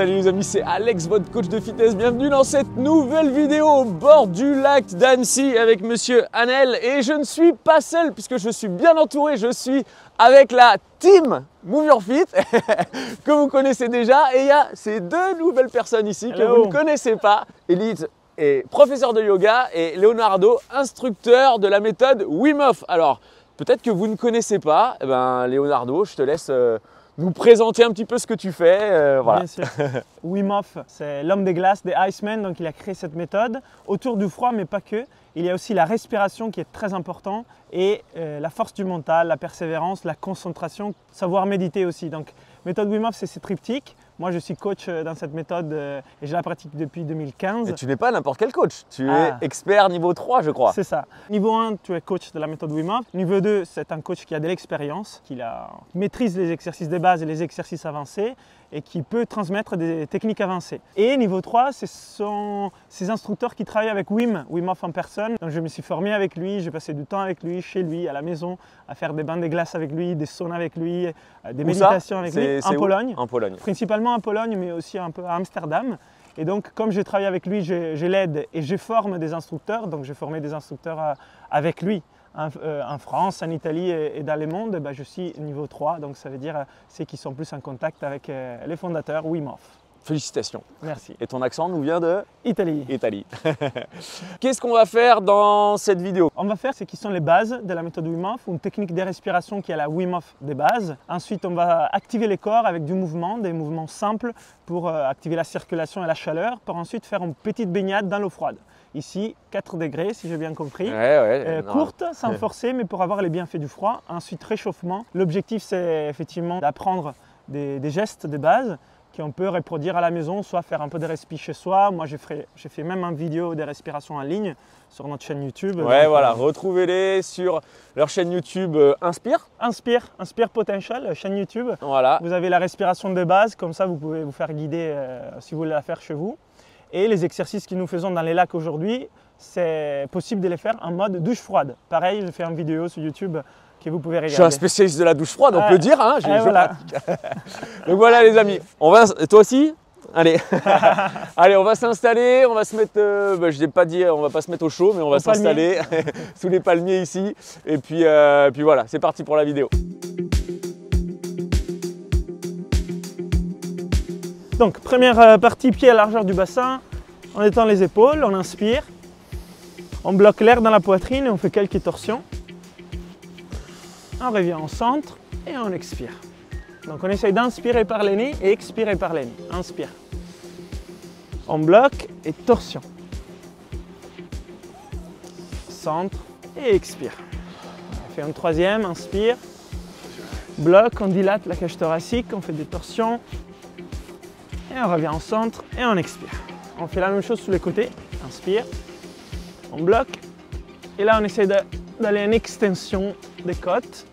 Salut les amis, c'est Alex, votre coach de fitness. Bienvenue dans cette nouvelle vidéo au bord du lac d'Annecy avec monsieur Anel. Et je ne suis pas seul puisque je suis bien entouré. Je suis avec la team Move Your Fit que vous connaissez déjà. Et il y a ces deux nouvelles personnes ici que vous ne connaissez pas. Elite est professeur de yoga et Leonardo, instructeur de la méthode Wim Hof. Alors, peut-être que vous ne connaissez pas. Eh ben, Leonardo, je te laisse... Euh, nous présenter un petit peu ce que tu fais. Euh. Bien sûr. C'est l'homme des glaces, des Iceman, donc il a créé cette méthode autour du froid, mais pas que. Il y a aussi la respiration qui est très important et euh, la force du mental, la persévérance, la concentration, savoir méditer aussi. Donc méthode Wim c'est ce triptyque. Moi, je suis coach euh, dans cette méthode euh, et je la pratique depuis 2015. Et tu n'es pas n'importe quel coach, tu es ah. expert niveau 3, je crois. C'est ça. Niveau 1, tu es coach de la méthode Wim Hof. Niveau 2, c'est un coach qui a de l'expérience, qui maîtrise les exercices de base et les exercices avancés et qui peut transmettre des techniques avancées. Et niveau 3, ce sont ces instructeurs qui travaillent avec Wim, Wim Hof en personne. Donc je me suis formé avec lui, j'ai passé du temps avec lui, chez lui, à la maison, à faire des bains de glace avec lui, des saunas avec lui, euh, des méditations avec lui. En Pologne. En Pologne. Principalement en Pologne, mais aussi un peu à Amsterdam. Et donc, comme je travaille avec lui, je, l'aide et je forme des instructeurs. Donc, j'ai formé des instructeurs euh, avec lui. Euh, en, France, en Italie et, dans le monde, bah, je suis niveau 3, donc ça veut dire euh, ceux qui sont plus en contact avec euh, les fondateurs Wim Hof. Félicitations. Merci. Et ton accent nous vient de Italie. Italie. Qu'est-ce qu'on va faire dans cette vidéo? On va faire ce qui sont les bases de la méthode Wim Hof, une technique de respiration qui est la Wim Hof des bases. Ensuite, on va activer les corps avec du mouvement, des mouvements simples pour activer la circulation et la chaleur, pour ensuite faire une petite baignade dans l'eau froide. Ici, 4 degrés, si j'ai bien compris. Euh, courte, sans forcer, mais pour avoir les bienfaits du froid. Ensuite, réchauffement. L'objectif, c'est effectivement d'apprendre des, gestes de base qu'on peut reproduire à la maison, soit faire un peu de respi chez soi. Moi, j'ai fait, fait, même une vidéo de respiration en ligne sur notre chaîne YouTube. Ouais, voilà, euh, retrouvez-les sur leur chaîne YouTube euh, Inspire. Inspire, Inspire Potential, chaîne YouTube. Voilà. Vous avez la respiration de base, comme ça, vous pouvez vous faire guider si vous voulez la faire chez vous. Et les exercices que nous faisons dans les lacs aujourd'hui, c'est possible de les faire en mode douche froide. Pareil, je fais une vidéo sur YouTube que vous pouvez regarder. Je suis un spécialiste de la douche froide, on peut le dire. Hein, voilà. Donc voilà les amis, on va, toi aussi? Allez, allez, on va s'installer, on va se mettre, euh, bah, je n'ai pas dit, on va pas se mettre au chaud, mais on va s'installer sous les palmiers ici. Et puis, euh, puis voilà, c'est parti pour la vidéo. Donc première euh, partie, pied à largeur du bassin, on étend les épaules, on inspire, on bloque l'air dans la poitrine et on fait quelques torsions. On revient au centre et on expire. Donc on essaye d'inspirer par les nez et expirer par les nez. Inspire. On bloque et torsion. Centre et expire. On fait un troisième, inspire. Bloque, on dilate la cage thoracique, on fait des torsions, et on revient en centre et on expire. On fait la même chose sous les côtés. Inspire, on bloque. Et là, on essaie d'aller en extension des côtes.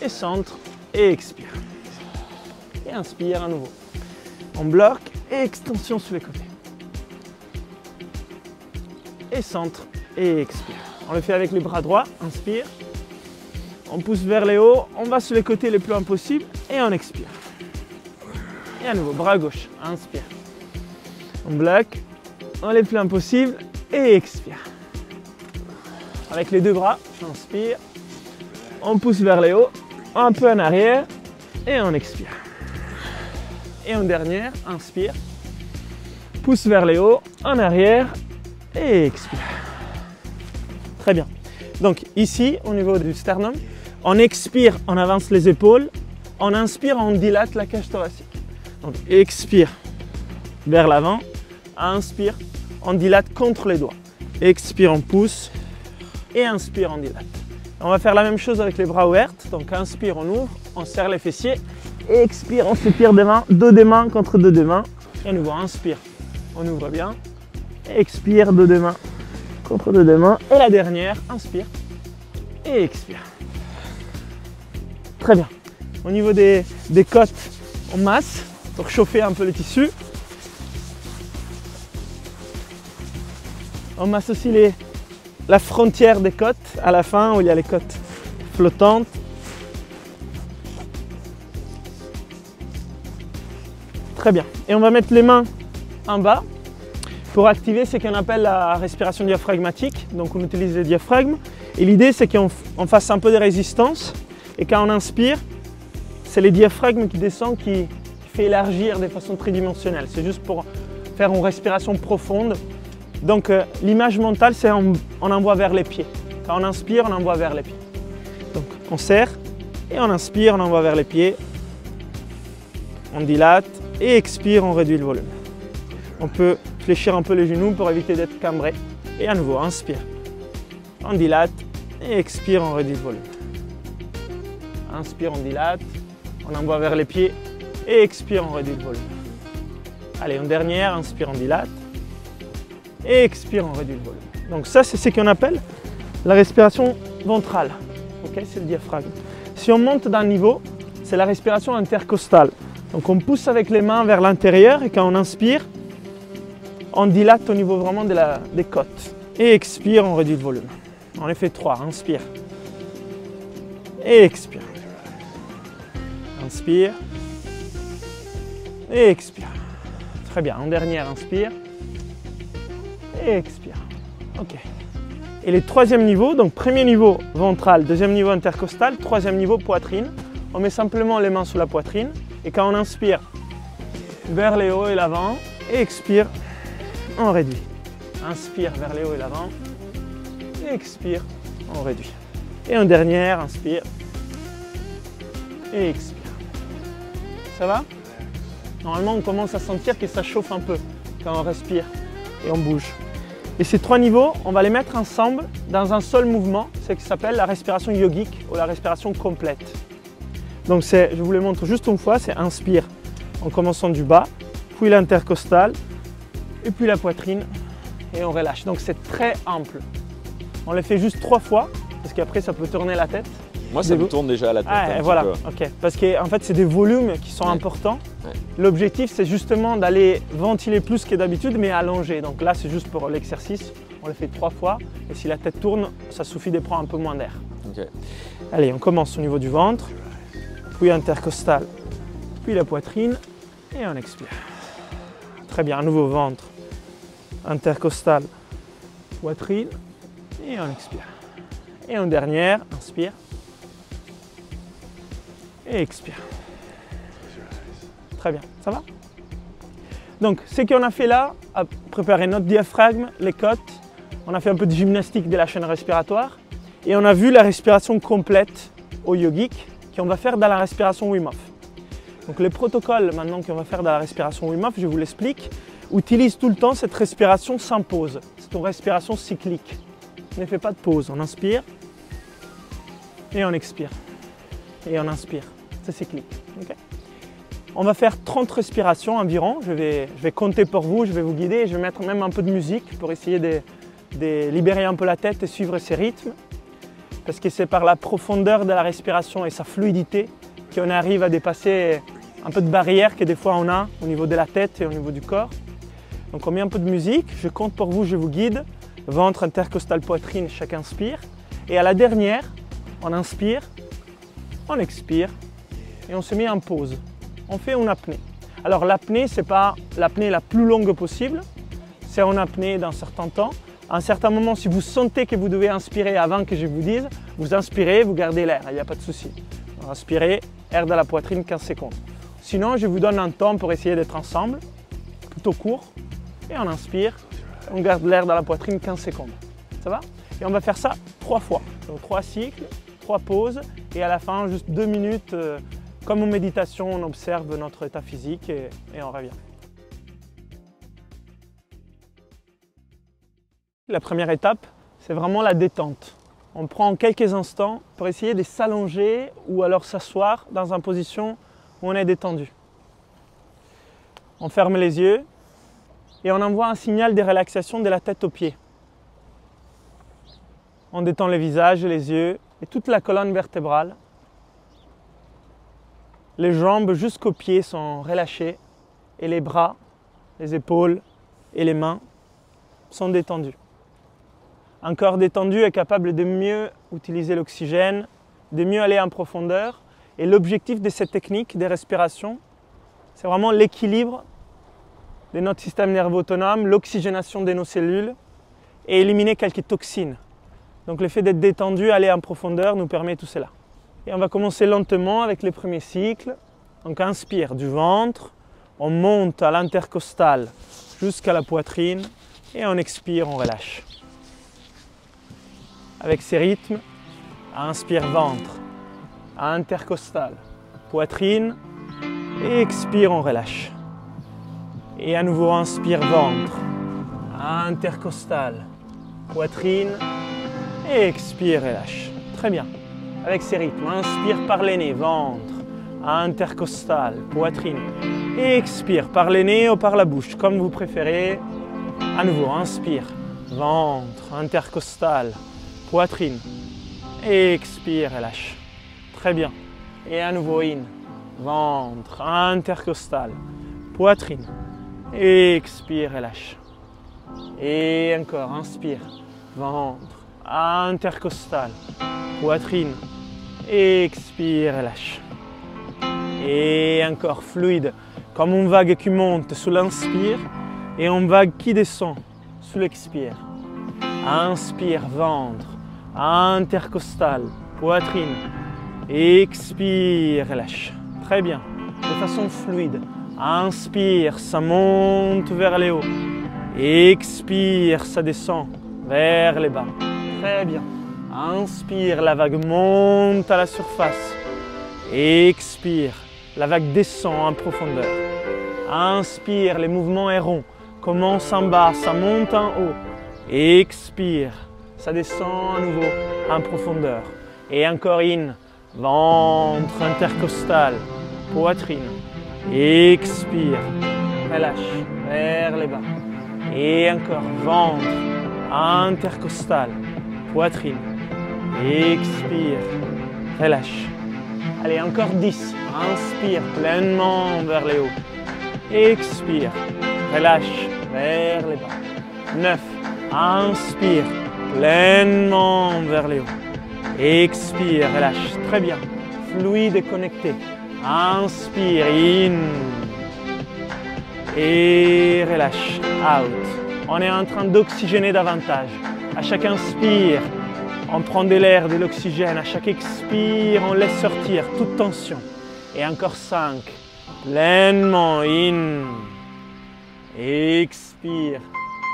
Et centre et expire. Et inspire à nouveau. On bloque et extension sous les côtés. Et centre et expire. On le fait avec les bras droits. Inspire. On pousse vers les hauts. On va sur les côtés le plus loin possible et on expire. Et à nouveau, bras gauche, inspire. On bloque, on les plus impossible et expire. Avec les deux bras, j'inspire. On pousse vers les hauts, un peu en arrière et on expire. Et en dernière, inspire. Pousse vers les hauts, en arrière et expire. Très bien. Donc ici, au niveau du sternum, on expire, on avance les épaules. On inspire, on dilate la cage thoracique. Donc expire vers l'avant, inspire, on dilate contre les doigts. Expire, on pousse et inspire, on dilate. On va faire la même chose avec les bras ouverts. Donc inspire, on ouvre, on serre les fessiers. Expire, on s'étire des mains, dos des mains contre deux des mains. Et à nouveau, inspire, on ouvre bien. Expire, dos des mains contre deux des mains. Et la dernière, inspire et expire. Très bien. Au niveau des, des côtes, on masse pour chauffer un peu le tissu. On masse aussi les, la frontière des côtes à la fin où il y a les côtes flottantes. Très bien. Et on va mettre les mains en bas pour activer ce qu'on appelle la respiration diaphragmatique. Donc on utilise le diaphragme. Et l'idée c'est qu'on fasse un peu de résistance. Et quand on inspire, c'est le diaphragme qui descend qui fait élargir de façon tridimensionnelle. C'est juste pour faire une respiration profonde. Donc euh, l'image mentale, c'est on, on envoie vers les pieds. Quand on inspire, on envoie vers les pieds. Donc on serre et on inspire, on envoie vers les pieds. On dilate et expire, on réduit le volume. On peut fléchir un peu les genoux pour éviter d'être cambré. Et à nouveau, inspire. On dilate et expire, on réduit le volume. Inspire, on dilate, on envoie vers les pieds et expire, on réduit le volume. Allez, une dernière, inspire, on dilate et expire, on réduit le volume. Donc ça, c'est ce qu'on appelle la respiration ventrale. Ok, c'est le diaphragme. Si on monte d'un niveau, c'est la respiration intercostale. Donc on pousse avec les mains vers l'intérieur et quand on inspire, on dilate au niveau vraiment des côtes. Et expire, on réduit le volume. On les fait trois. Inspire. Et expire. Inspire. Et expire. Très bien. En dernière, inspire. Et expire. OK. Et les troisième niveau, donc premier niveau ventral, deuxième niveau intercostal, troisième niveau poitrine. On met simplement les mains sous la poitrine et quand on inspire vers les hauts et l'avant et expire, on réduit. Inspire vers les hauts et l'avant et expire, on réduit. Et en dernière, inspire et expire. Ça va? Normalement, on commence à sentir que ça chauffe un peu quand on respire et on bouge. Et ces trois niveaux, on va les mettre ensemble dans un seul mouvement, c'est ce qui s'appelle la respiration yogique ou la respiration complète. Donc je vous le montre juste une fois, c'est inspire en commençant du bas, puis l'intercostal, et puis la poitrine, et on relâche. Donc c'est très ample. On le fait juste trois fois, parce qu'après ça peut tourner la tête. Moi, ça me tourne déjà la tête. Ah, voilà, ok. Parce qu'en en fait, c'est des volumes qui sont importants. L'objectif, c'est justement d'aller ventiler plus que d'habitude, mais allonger. Donc là, c'est juste pour l'exercice. On le fait trois fois. Et si la tête tourne, ça suffit de prendre un peu moins d'air. Allez, on commence au niveau du ventre, puis intercostal, puis la poitrine, et on expire. Très bien, un nouveau ventre, intercostal, poitrine, et on expire. Et en dernière, inspire et expire. Très bien, ça va? Donc, ce qu'on a fait là, à préparer notre diaphragme, les côtes, on a fait un peu de gymnastique de la chaîne respiratoire et on a vu la respiration complète au yogique qu'on va faire dans la respiration Wim Hof. Donc le protocole maintenant qu'on va faire dans la respiration Wim Hof, je vous l'explique, utilise tout le temps cette respiration sans pause. C'est une respiration cyclique. On ne fait pas de pause. On inspire et on expire. Et on inspire. C'est cyclique. on va faire 30 respirations environ. Je vais, je vais compter pour vous, je vais vous guider. Je vais mettre même un peu de musique pour essayer de, libérer un peu la tête et suivre ces rythmes. Parce que c'est par la profondeur de la respiration et sa fluidité qu'on arrive à dépasser un peu de barrières que des fois on a au niveau de la tête et au niveau du corps. Donc on met un peu de musique, je compte pour vous, je vous guide. Ventre, intercostal, poitrine, chacun inspire. Et à la dernière, on inspire, on expire et on se met en pause. On fait une apnée. Alors l'apnée, ce n'est pas l'apnée la plus longue possible, c'est une apnée d'un certain temps. À un certain moment, si vous sentez que vous devez inspirer avant que je vous dise, vous inspirez, vous gardez l'air, il n'y a pas de souci. Inspirez, air dans la poitrine 15 secondes. Sinon, je vous donne un temps pour essayer d'être ensemble, plutôt court. Et on inspire, on garde l'air dans la poitrine 15 secondes. Ça va? Et on va faire ça trois fois. Donc trois cycles, trois pauses et à la fin, juste deux minutes. Euh, comme en méditation, on observe notre état physique et, et on revient. La première étape, c'est vraiment la détente. On prend quelques instants pour essayer de s'allonger ou alors s'asseoir dans une position où on est détendu. On ferme les yeux et on envoie un signal de relaxation de la tête aux pieds. On détend le visage, les yeux et toute la colonne vertébrale. Les jambes jusqu'aux pieds sont relâchées et les bras, les épaules et les mains sont détendus. Un corps détendu est capable de mieux utiliser l'oxygène, de mieux aller en profondeur. Et l'objectif de cette technique de respiration, C'est vraiment l'équilibre de notre système nerveux autonome, l'oxygénation de nos cellules et éliminer quelques toxines. Donc le fait d'être détendu, aller en profondeur nous permet tout cela. Et on va commencer lentement avec les premiers cycles. Donc inspire du ventre, on monte à l'intercostal jusqu'à la poitrine et on expire, on relâche. Avec ces rythmes, inspire ventre, intercostal, poitrine et expire, on relâche. Et à nouveau inspire ventre, intercostal, poitrine et expire, relâche. Très bien. Avec ces rythmes, inspire par les nez, ventre, intercostal, poitrine. Et expire par les nez ou par la bouche, comme vous préférez. À nouveau, inspire, ventre, intercostal, poitrine. Et expire, relâche. Très bien. Et à nouveau, in, ventre, intercostal, poitrine. Et expire, relâche. Et encore, inspire, ventre, intercostal, poitrine. Expire, relâche. Et encore fluide, comme une vague qui monte sous l'inspire et une vague qui descend sous l'expire. Inspire, ventre, intercostal, poitrine. Expire, relâche. Très bien, de façon fluide. Inspire, ça monte vers les hauts. Expire, ça descend vers les bas. Très bien. Inspire, la vague monte à la surface. Expire, la vague descend en profondeur. Inspire, les mouvements errants commencent en bas, ça monte en haut. Expire, ça descend à nouveau en profondeur. Et encore in, ventre intercostal, poitrine. Expire, relâche vers les bas. Et encore ventre intercostal, poitrine. Expire, relâche. Allez, encore 10. Inspire pleinement vers les hauts. Expire, relâche vers les bas. 9. Inspire pleinement vers les hauts. Expire, relâche. Très bien. Fluide et connecté. Inspire, in. Et relâche, out. On est en train d'oxygéner davantage. À chaque inspire, on prend de l'air, de l'oxygène. À chaque expire, on laisse sortir toute tension. Et encore 5. Pleinement in. Expire.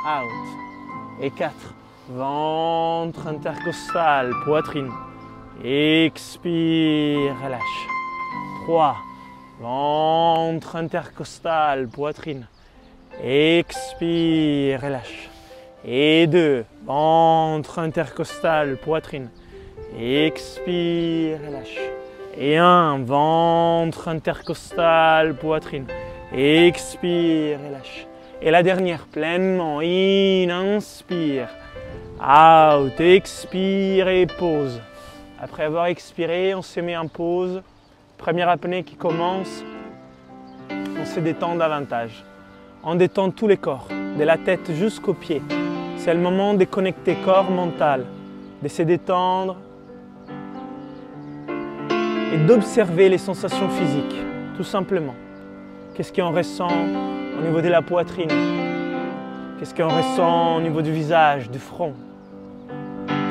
Out. Et 4. Ventre intercostal, poitrine. Expire, relâche. 3. Ventre intercostal, poitrine. Expire, relâche. Et deux, ventre intercostal, poitrine. Expire, relâche. Et un, ventre intercostal, poitrine. Expire, relâche. Et la dernière, pleinement. In, inspire. Out, expire et pause. Après avoir expiré, on se met en pause. Première apnée qui commence. On se détend davantage. On détend tous les corps, de la tête jusqu'aux pieds. C'est le moment de connecter corps mental, de se détendre et d'observer les sensations physiques, tout simplement. Qu'est-ce qu'on ressent au niveau de la poitrine? Qu'est-ce qu'on ressent au niveau du visage, du front?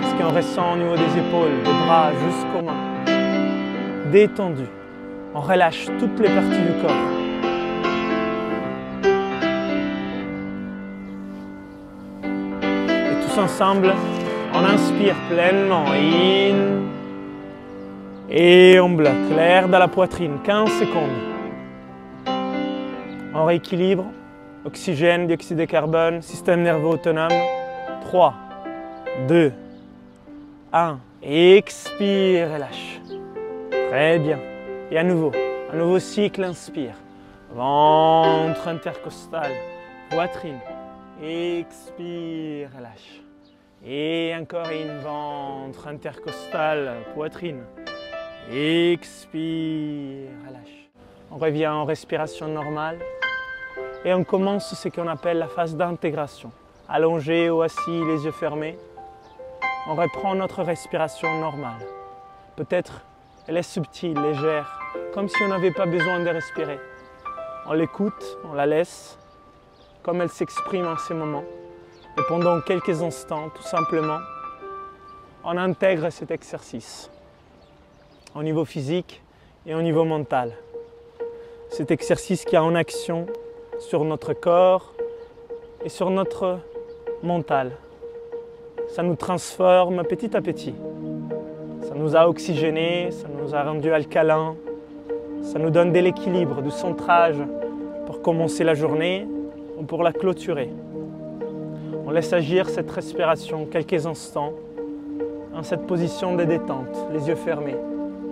Qu'est-ce qu'on ressent au niveau des épaules, des bras jusqu'aux mains? Détendu. On relâche toutes les parties du corps. Ensemble, on inspire pleinement, in, et on bloque l'air dans la poitrine, 15 secondes. On rééquilibre, oxygène, dioxyde de carbone, système nerveux autonome, 3, 2, 1, expire, relâche. Très bien. Et à nouveau, un nouveau cycle, inspire. Ventre intercostal, poitrine. Expire, relâche. Et encore une ventre intercostal, poitrine. Expire, relâche. On revient en respiration normale et on commence ce qu'on appelle la phase d'intégration. Allongé ou assis, les yeux fermés, on reprend notre respiration normale. Peut-être elle est subtile, légère, comme si on n'avait pas besoin de respirer. On l'écoute, on la laisse comme elle s'exprime en ces moments. Et pendant quelques instants, tout simplement, on intègre cet exercice au niveau physique et au niveau mental. Cet exercice qui a en action sur notre corps et sur notre mental. Ça nous transforme petit à petit. Ça nous a oxygénés, ça nous a rendu alcalins, ça nous donne de l'équilibre, du centrage pour commencer la journée ou pour la clôturer. On laisse agir cette respiration quelques instants dans cette position de détente, les yeux fermés,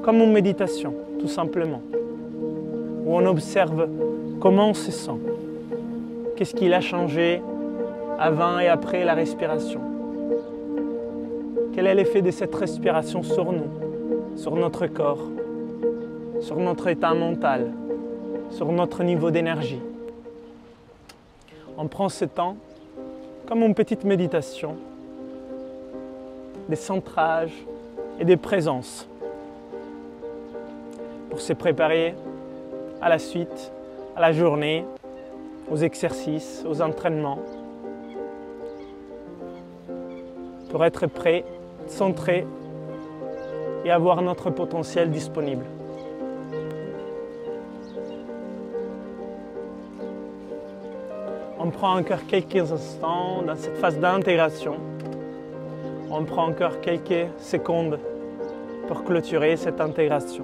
comme en méditation, tout simplement, où on observe comment on se sent, qu'est-ce qu'il a changé avant et après la respiration. Quel est l'effet de cette respiration sur nous, sur notre corps, sur notre état mental, sur notre niveau d'énergie? On prend ce temps comme une petite méditation, des centrages et des présences. Pour se préparer à la suite, à la journée, aux exercices, aux entraînements, pour être prêt centrer et avoir notre potentiel disponible. On prend encore quelques instants dans cette phase d'intégration. On prend encore quelques secondes pour clôturer cette intégration.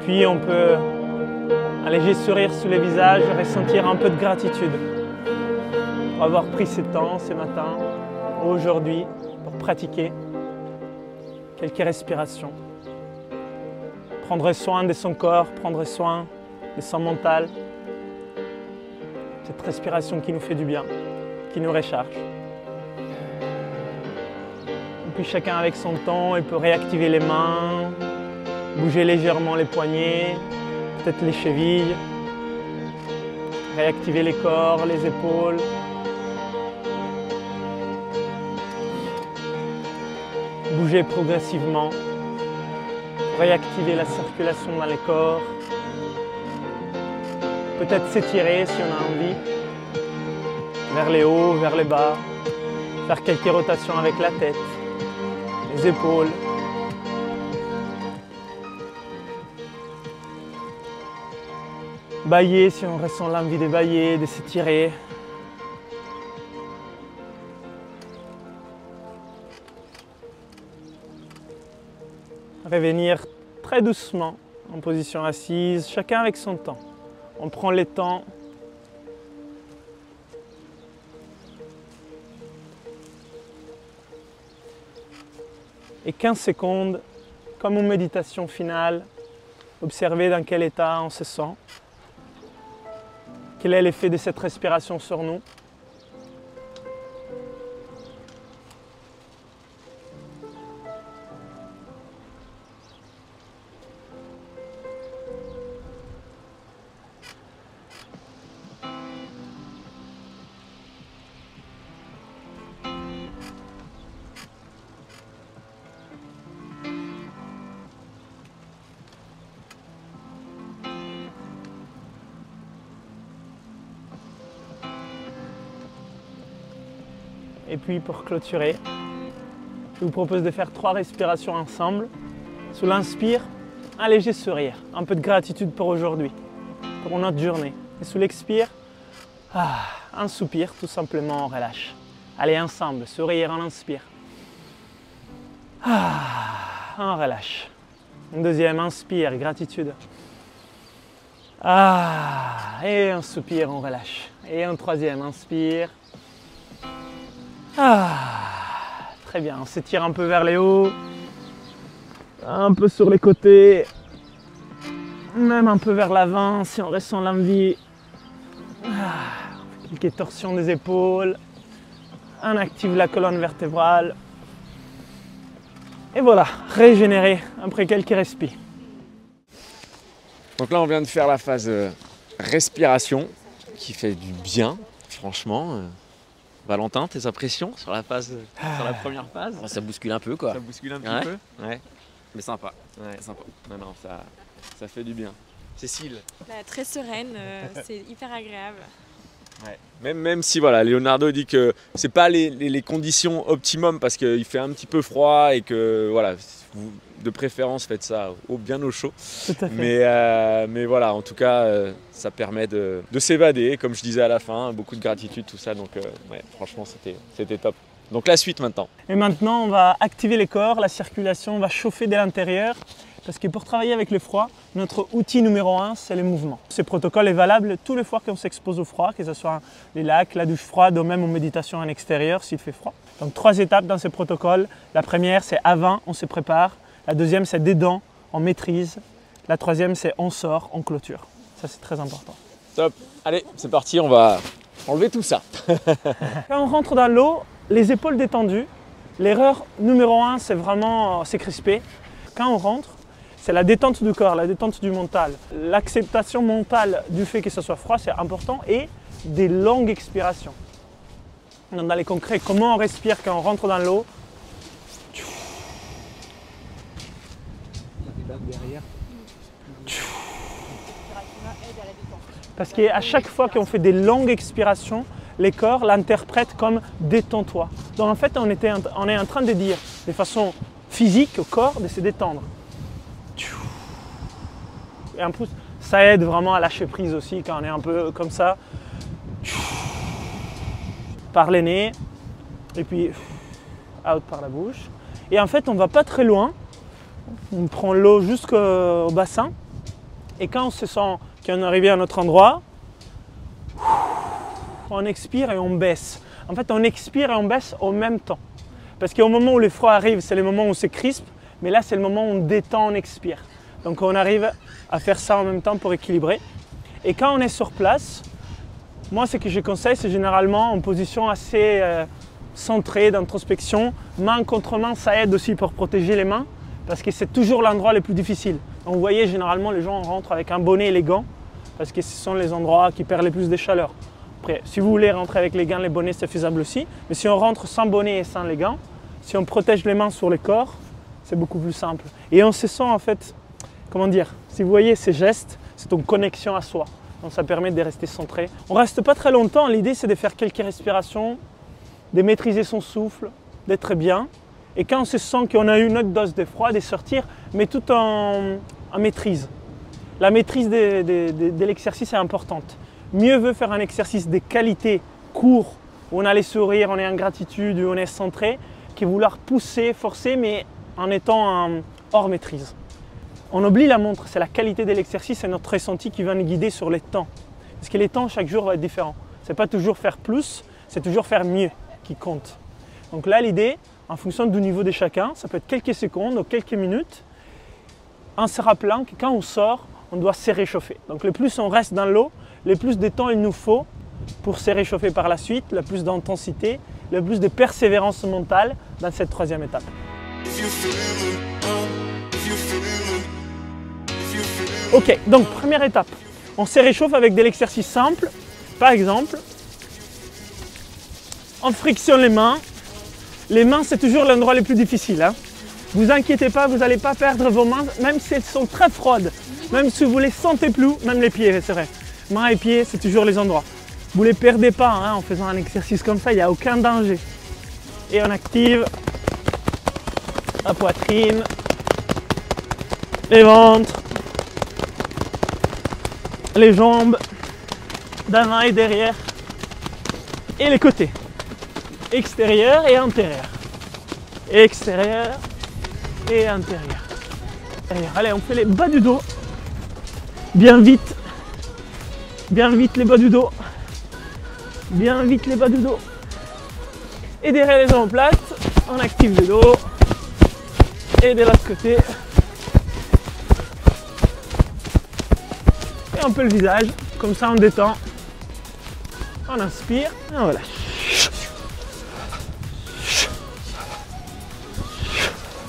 Puis on peut un léger sourire sur le visage, ressentir un peu de gratitude pour avoir pris ce temps ce matin, aujourd'hui, pour pratiquer quelques respirations. Prendre soin de son corps, prendre soin de son mental. Cette respiration qui nous fait du bien, qui nous recharge. Et puis chacun avec son temps, il peut réactiver les mains, Bouger légèrement les poignets, peut-être les chevilles. Réactiver les corps, les épaules. Bouger progressivement. Réactiver la circulation dans les corps. Peut-être s'étirer si on a envie. Vers les hauts, vers les bas. Faire quelques rotations avec la tête, les épaules, bailler si on ressent l'envie de bailler, de s'étirer. Revenir très doucement en position assise, chacun avec son temps. On prend les temps. Et 15 secondes, comme une méditation finale, observer dans quel état on se sent. Quel est l'effet de cette respiration sur nous pour clôturer, je vous propose de faire trois respirations ensemble. Sous l'inspire, un léger sourire, un peu de gratitude pour aujourd'hui, pour notre journée. Et sous l'expire, ah, un soupir, tout simplement on relâche. Allez ensemble, sourire, on inspire. Ah, on relâche. Un deuxième, inspire, gratitude. Ah, et un soupir, on relâche. Et un troisième, inspire. Ah, très bien, on s'étire un peu vers les hauts, un peu sur les côtés, même un peu vers l'avant si on ressent l'envie. Ah, quelques torsions des épaules, on active la colonne vertébrale. Et voilà, régénérer après quelques respires. Donc là, on vient de faire la phase euh, respiration qui fait du bien franchement, euh, Valentin, tes impressions sur la phase, sur la première phase Ça bouscule un peu quoi. Ça bouscule un petit Ouais. peu Ouais. Mais sympa. Ouais. Sympa. Non, non, ça, ça fait du bien. Cécile Bah, très sereine, euh, c'est hyper agréable. Même, même si voilà, Leonardo dit que c'est pas les, les- les conditions optimum parce qu'il fait un petit peu froid et que voilà, vous, de préférence faites ça au, bien au chaud. Mais, euh, mais voilà, en tout cas, euh, ça permet de, de s'évader, comme je disais à la fin, beaucoup de gratitude, tout ça. Donc euh, ouais, franchement, c'était c'était top. Donc la suite maintenant. Et maintenant, on va activer les corps, la circulation, on va chauffer dès l'intérieur. Parce que pour travailler avec le froid, notre outil numéro un, c'est le mouvement. Ce protocole est valable tous les fois qu'on s'expose au froid, que ce soit les lacs, la douche froide ou même en méditation en extérieur s'il fait froid. Donc trois étapes dans ce protocole. La première, c'est avant, on se prépare. La deuxième, c'est dedans, on maîtrise. La troisième, c'est on sort, on clôture. Ça, c'est très important. Top. Allez, c'est parti, on va enlever tout ça. Quand on rentre dans l'eau, les épaules détendues, l'erreur numéro un, c'est vraiment euh, s'écrisper. Quand on rentre, c'est la détente du corps, la détente du mental. L'acceptation mentale du fait que ce soit froid, c'est important et des longues expirations. Dans les concrets, comment on respire quand on rentre dans l'eau? Parce qu'à chaque fois qu'on fait des longues expirations, les corps l'interprètent comme détends-toi. Donc en fait, on, est en train de dire de façon physique au corps de se détendre. Et en plus, ça aide vraiment à lâcher prise aussi quand on est un peu comme ça. Par les nez et puis out par la bouche. Et en fait, on va pas très loin. On prend l'eau jusqu'au bassin. Et quand on se sent qu'on est arrivé à notre endroit, on expire et on baisse. En fait, on expire et on baisse au même temps. Parce qu'au moment où le froid arrive, c'est le moment où on se crispe, mais là, c'est le moment où on détend, on expire. Donc, on arrive à faire ça en même temps pour équilibrer. Et quand on est sur place, moi, ce que je conseille, c'est généralement en position assez euh, centrée d'introspection. Main contre main, ça aide aussi pour protéger les mains, parce que c'est toujours l'endroit le plus difficile. Vous voyez, généralement, les gens rentrent avec un bonnet élégant, parce que ce sont les endroits qui perdent le plus de chaleur. Après, si vous voulez rentrer avec les gants, les bonnets, c'est faisable aussi. Mais si on rentre sans bonnet et sans les gants, si on protège les mains sur les corps, c'est beaucoup plus simple. Et on se sent en fait, comment dire, si vous voyez ces gestes, c'est une connexion à soi. Donc ça permet de rester centré. On reste pas très longtemps. L'idée, c'est de faire quelques respirations, de maîtriser son souffle, d'être bien. Et quand on se sent qu'on a eu une autre dose de froid, de sortir, mais tout en maîtrise. La maîtrise de, l'exercice est importante. Mieux veut faire un exercice de qualité, court, où on a les sourires, on est en gratitude, où on est centré, que vouloir pousser, forcer, mais en étant hors maîtrise. On oublie la montre, c'est la qualité de l'exercice et notre ressenti qui va nous guider sur les temps. Parce que les temps, chaque jour, va être différent. Ce n'est pas toujours faire plus, c'est toujours faire mieux qui compte. Donc là, l'idée, en fonction du niveau de chacun, ça peut être quelques secondes ou quelques minutes, en se rappelant que quand on sort, on doit se réchauffer. Donc le plus on reste dans l'eau, le plus de temps il nous faut pour se réchauffer par la suite, le plus d'intensité, le plus de persévérance mentale dans cette troisième étape. Ok, donc première étape, on se réchauffe avec de l'exercice simple. Par exemple, on frictionne les mains. Les mains, c'est toujours l'endroit le plus difficile. Hein. Vous inquiétez pas, vous n'allez pas perdre vos mains, même si elles sont très froides. Même si vous les sentez plus, même les pieds, c'est vrai. Mains et pieds, c'est toujours les endroits. Vous ne les perdez pas hein, en faisant un exercice comme ça, il n'y a aucun danger. Et on active la poitrine, les ventres, les jambes, d'avant et derrière, et les côtés, extérieur et intérieur, extérieur et intérieur. Intérieur. Allez, on fait les bas du dos, bien vite, bien vite les bas du dos, bien vite les bas du dos. Et derrière les omoplates, on active le dos, et de l'autre côté, et un peu le visage, comme ça on détend. On inspire. Et on relâche.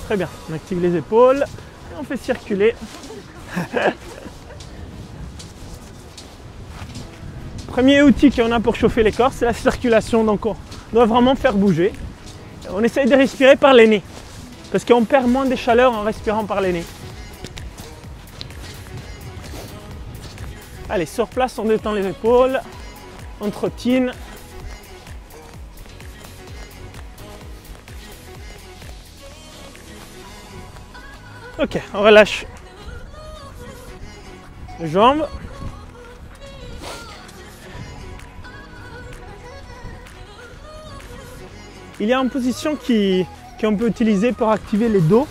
Très bien, on active les épaules. Et on fait circuler. Premier outil qu'on a pour chauffer les corps, c'est la circulation. Donc on doit vraiment faire bouger. On essaye de respirer par les nez. Parce qu'on perd moins de chaleur en respirant par les nez. Allez, sur place, on détend les épaules, on trottine. Ok, on relâche les jambes. Il y a une position qui, qu'on peut utiliser pour activer les dos,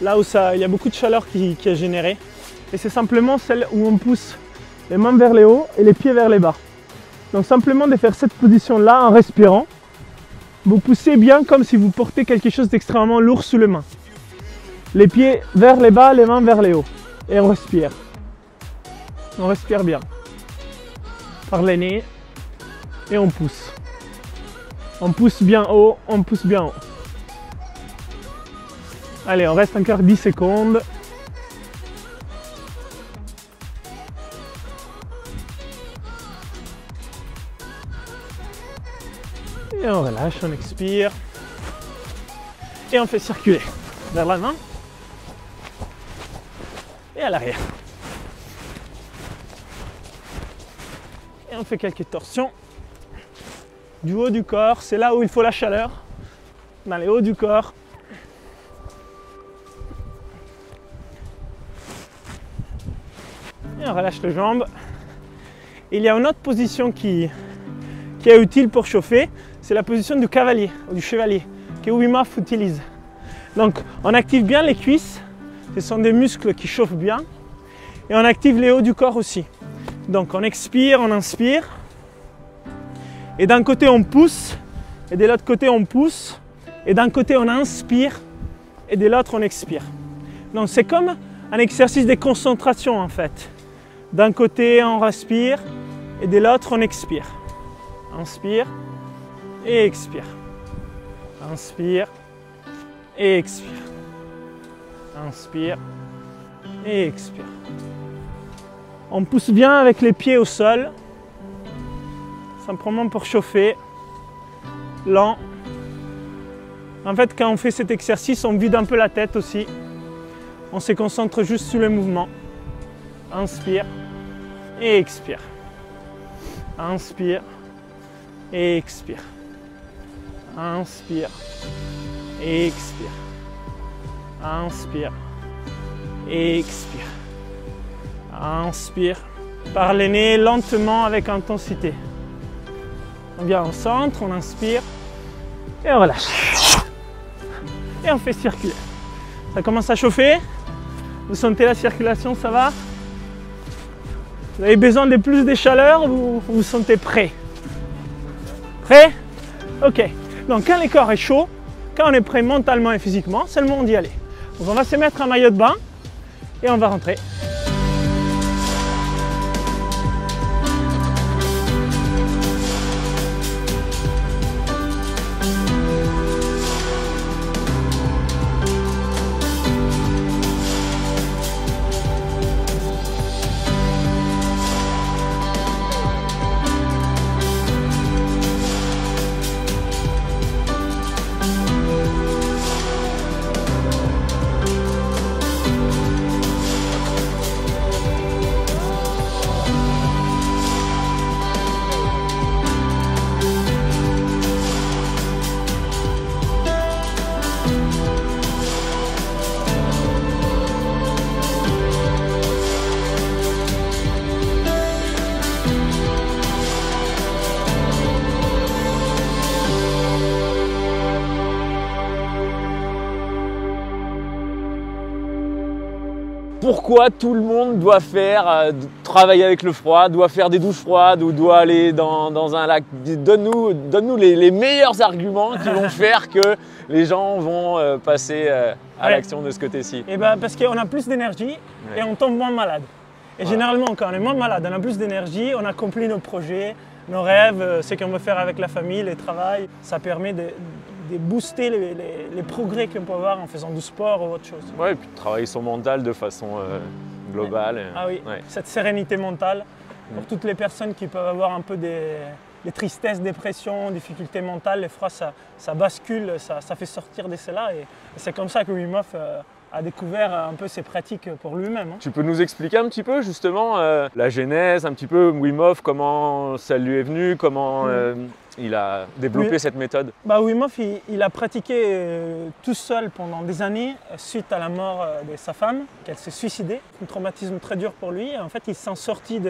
là où il y a beaucoup de chaleur qui, qui est générée. Et c'est simplement celle où on pousse les mains vers les hauts et les pieds vers les bas. Donc simplement de faire cette position-là en respirant. Vous poussez bien comme si vous portez quelque chose d'extrêmement lourd sous les mains. Les pieds vers les bas, les mains vers les hauts. Et on respire. On respire bien. Par les nez. Et on pousse. On pousse bien haut, on pousse bien haut. Allez, on reste encore 10 secondes. Et on relâche, on expire. Et on fait circuler vers l'avant et à l'arrière. Et on fait quelques torsions du haut du corps. C'est là où il faut la chaleur, dans les hauts du corps. Et on relâche les jambes. Il y a une autre position qui, est utile pour chauffer, c'est la position du cavalier ou du chevalier que Wim utilise. Donc on active bien les cuisses, ce sont des muscles qui chauffent bien, et on active les hauts du corps aussi. Donc on expire, on inspire, et d'un côté on pousse, et de l'autre côté on pousse, et d'un côté on inspire, et de l'autre on expire. Donc c'est comme un exercice de concentration en fait. D'un côté on respire, et de l'autre on expire. Inspire et expire. Inspire et expire. Inspire et expire. On pousse bien avec les pieds au sol, simplement pour chauffer, lent. En fait, quand on fait cet exercice, on vide un peu la tête aussi. On se concentre juste sur le mouvement. Inspire et expire. Inspire et expire. Inspire et expire. Inspire et expire. Inspire par les nez lentement avec intensité. On vient en centre, on inspire et on relâche. Et on fait circuler. Ça commence à chauffer. Vous sentez la circulation, ça va? Vous avez besoin de plus de chaleur ou vous vous sentez prêt? Prêt? Ok. Donc quand le corps est chaud, quand on est prêt mentalement et physiquement, c'est le moment d'y aller. Donc on va se mettre un maillot de bain et on va rentrer. Pourquoi tout le monde doit faire, euh, travailler avec le froid, doit faire des douches froides ou doit aller dans, un lac. Donne-nous donne les, les, meilleurs arguments qui vont faire que les gens vont euh, passer euh, à l'action de ce côté-ci. Et eh ben parce qu'on a plus d'énergie et on tombe moins malade. Et généralement, quand on est moins malade, on a plus d'énergie, on accomplit nos projets, nos rêves, ce qu'on veut faire avec la famille, le travail. Ça permet de, de booster les, progrès qu'on peut avoir en faisant du sport ou autre chose. Ouais, et puis de travailler son mental de façon euh, globale. Ah oui, cette sérénité mentale. Pour toutes les personnes qui peuvent avoir un peu des, des tristesses, dépressions, difficultés mentales, les froids, ça, ça bascule, ça, ça fait sortir de cela. Et, et c'est comme ça que Wim Hof euh, a découvert un peu ses pratiques pour lui-même. hein. Tu peux nous expliquer un petit peu justement euh, la genèse, un petit peu Wim Hof, comment ça lui est venu, comment euh, il a développé Oui. cette méthode? Bah, Wim Hof, il, il a pratiqué euh, tout seul pendant des années euh, suite à la mort euh, de sa femme, qu'elle s'est suicidée. Un traumatisme très dur pour lui. Et en fait, il s'en sortit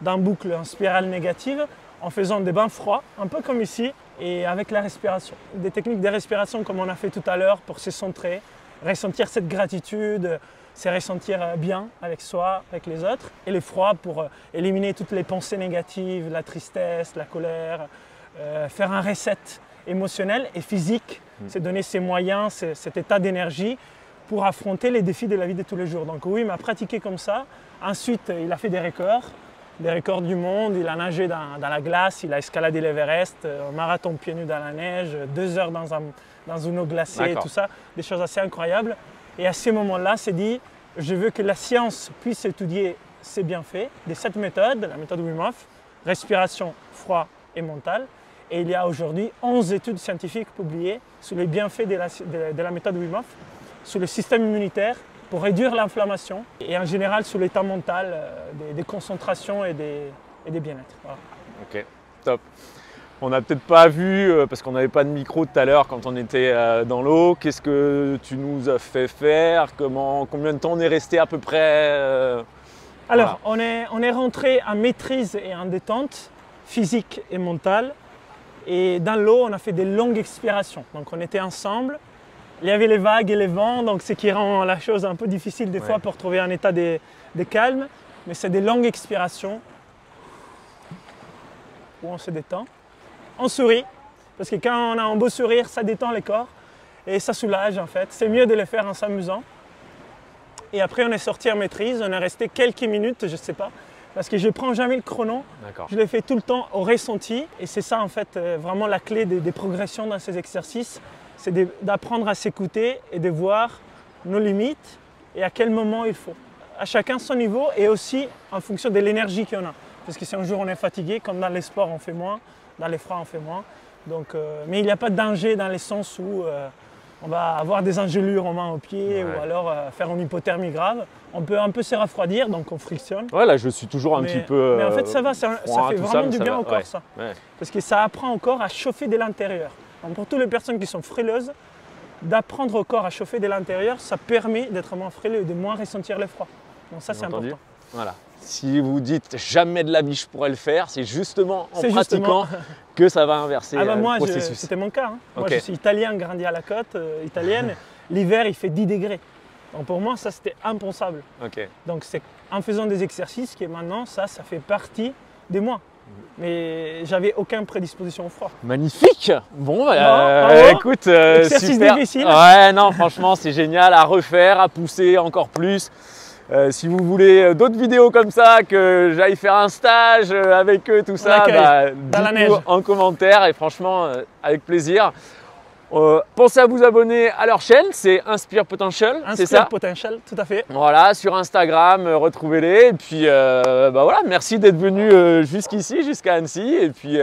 d'un boucle en spirale négative en faisant des bains froids, un peu comme ici, et avec la respiration. Des techniques de respiration comme on a fait tout à l'heure pour se centrer, ressentir cette gratitude, se ressentir euh, bien avec soi, avec les autres, et les froids pour euh, éliminer toutes les pensées négatives, la tristesse, la colère, euh, faire un reset émotionnel et physique, c'est donner ses moyens, c'est- cet état d'énergie pour affronter les défis de la vie de tous les jours. Donc oui, il m'a pratiqué comme ça. Ensuite, il a fait des records, des records du monde. Il a nagé dans, dans la glace, il a escaladé l'Everest, euh, un marathon pieds nus dans la neige, deux heures dans, un- dans une eau glacée, tout ça, des choses assez incroyables. Et à ce moment-là, c'est dit, je veux que la science puisse étudier ces bienfaits de cette méthode, la méthode Wim Hof, respiration, froid et mental. Et il y a aujourd'hui 11 études scientifiques publiées sur les bienfaits de la, de- de la méthode Wim Hof, sur le système immunitaire, pour réduire l'inflammation et en général sur l'état mental, euh, des, des concentrations et des, et des bien-être. Voilà. Ok, top. On n'a peut-être pas vu, euh, parce qu'on n'avait pas de micro tout à l'heure quand on était euh, dans l'eau, qu'est-ce que tu nous as fait faire? Comment, Combien de temps on est resté à peu près euh, Alors, on, est, on est rentré en maîtrise et en détente physique et mentale. Et dans l'eau, on a fait des longues expirations. Donc, on était ensemble. Il y avait les vagues et les vents, donc ce qui rend la chose un peu difficile des Ouais. fois pour trouver un état de, de calme. Mais c'est des longues expirations où on se détend. On sourit, parce que quand on a un beau sourire, ça détend le corps et ça soulage en fait. C'est mieux de le faire en s'amusant. Et après, on est sorti en maîtrise, on est resté quelques minutes, je ne sais pas, parce que je ne prends jamais le chrono. Je le fais tout le temps au ressenti. Et c'est ça, en fait, euh, vraiment la clé des, des progressions dans ces exercices. C'est d'apprendre à s'écouter et de voir nos limites et à quel moment il faut. À chacun son niveau et aussi en fonction de l'énergie qu'on a. Parce que si un jour on est fatigué, comme dans les sports, on fait moins. Dans les froids, on fait moins. Donc, euh, mais il n'y a pas de danger dans le sens où euh, on va avoir des engelures aux mains, aux pieds Ouais. ou alors euh, faire une hypothermie grave. On peut un peu se refroidir, donc on frictionne. Ouais, là je suis toujours un mais, petit peu. mais en fait, ça va, ça, fait vraiment du bien va, au corps, ouais. ça. Ouais. Parce que ça apprend au corps à chauffer de l'intérieur. Donc pour toutes les personnes qui sont frileuses, d'apprendre au corps à chauffer de l'intérieur, ça permet d'être moins frileux et de moins ressentir le froid. Donc ça, c'est important. Voilà. Si vous dites jamais de la vie je pourrais le faire, c'est justement en pratiquant justement- que ça va inverser Ah bah euh, moi, le processus. c'était mon cas. hein. Moi, je suis italien, grandi à la côte euh, italienne. L'hiver, il fait 10 degrés. Donc pour moi, ça, c'était impensable. Donc c'est en faisant des exercices que maintenant, ça, ça fait partie de moi. Mais j'avais aucune prédisposition au froid. Magnifique Bon, bah, euh, écoute, euh, Exercice super. difficile. Ouais, non, franchement, c'est génial à refaire, à pousser encore plus. Euh, si vous voulez d'autres vidéos comme ça, que j'aille faire un stage avec eux, tout ça, bah, dites-nous en commentaire et franchement, avec plaisir. Euh, pensez à vous abonner à leur chaîne, c'est Inspire Potential, c'est Inspire ça Potential, tout à fait. Voilà, sur Instagram, euh, retrouvez-les. Et puis, euh, bah voilà, merci d'être venu jusqu'ici, jusqu'à Annecy. Et puis,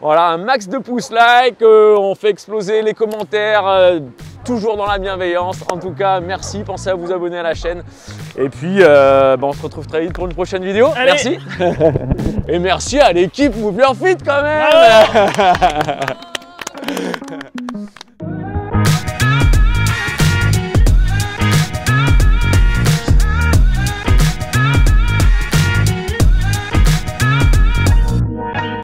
voilà, un max de pouces like. on fait exploser les commentaires, toujours dans la bienveillance. En tout cas, merci. Pensez à vous abonner à la chaîne. Et puis, bah, on se retrouve très vite pour une prochaine vidéo. Allez. Merci. Et merci à l'équipe Move Your Fit quand même.